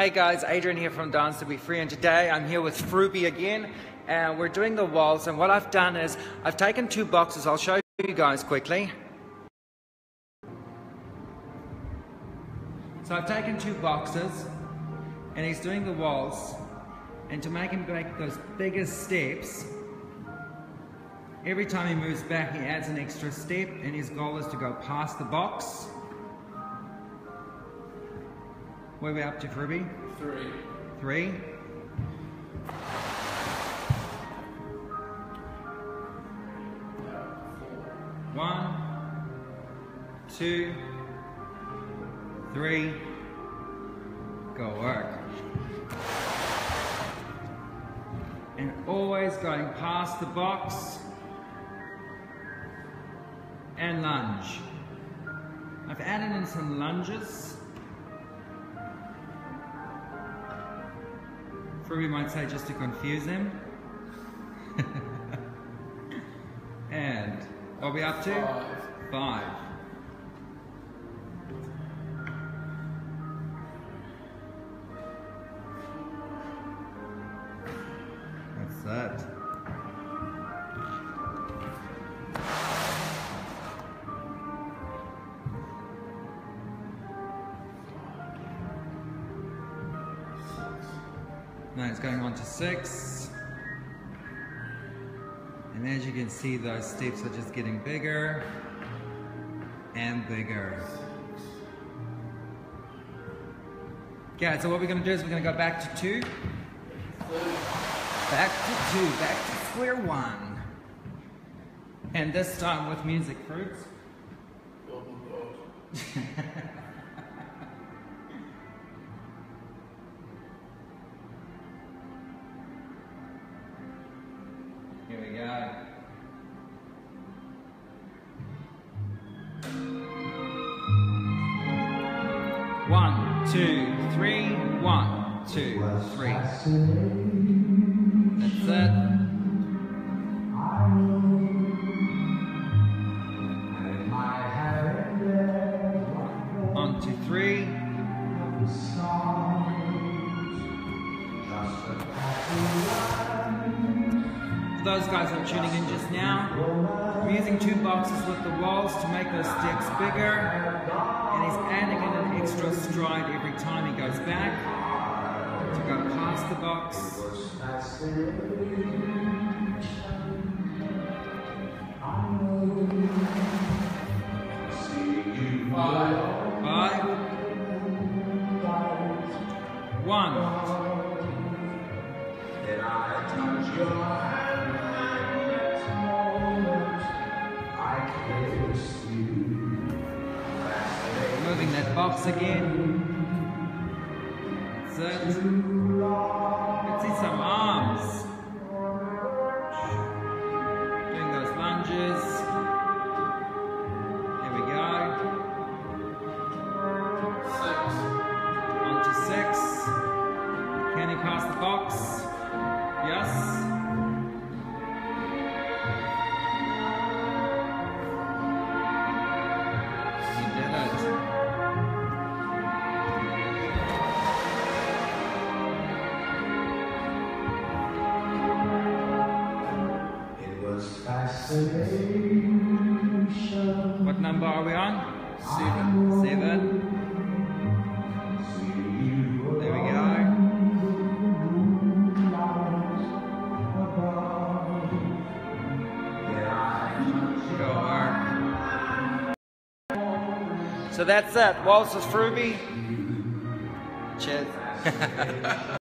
Hey guys, Adriaan here from Dance to Be Free, and today I'm here with Frewbie again, and we're doing the waltz. And what I've done is I've taken two boxes. I'll show you guys quickly. So I've taken two boxes, and he's doing the waltz. And to make him make those bigger steps, every time he moves back, he adds an extra step, and his goal is to go past the box. Where are we up to, Frewbie? Three. Three. One, two, three. Go work. And always going past the box and lunge. I've added in some lunges. Frewbie might say just to confuse them. and are we up to? Five. Five. That's that. Now it's going on to six. And as you can see, those steps are just getting bigger and bigger. Okay, so what we're gonna do is we're gonna go back to two. Back to two, back to square one. And this time with music fruits. One, two, three, one, two, three. That's it. On to three. For those guys who are tuning in just now, I'm using two boxes with the waltz to make those steps bigger, and he's adding in an extra stride every time he goes back to go past the box. Five. Five. One. Moving that box again. That's. Let's see some arms. Doing those lunges. There we go. Six. On to six. Can he pass the box? Yes. What number are we on? Seven. Seven. There we go. So that's it. Waltz with Frewbie. Cheers.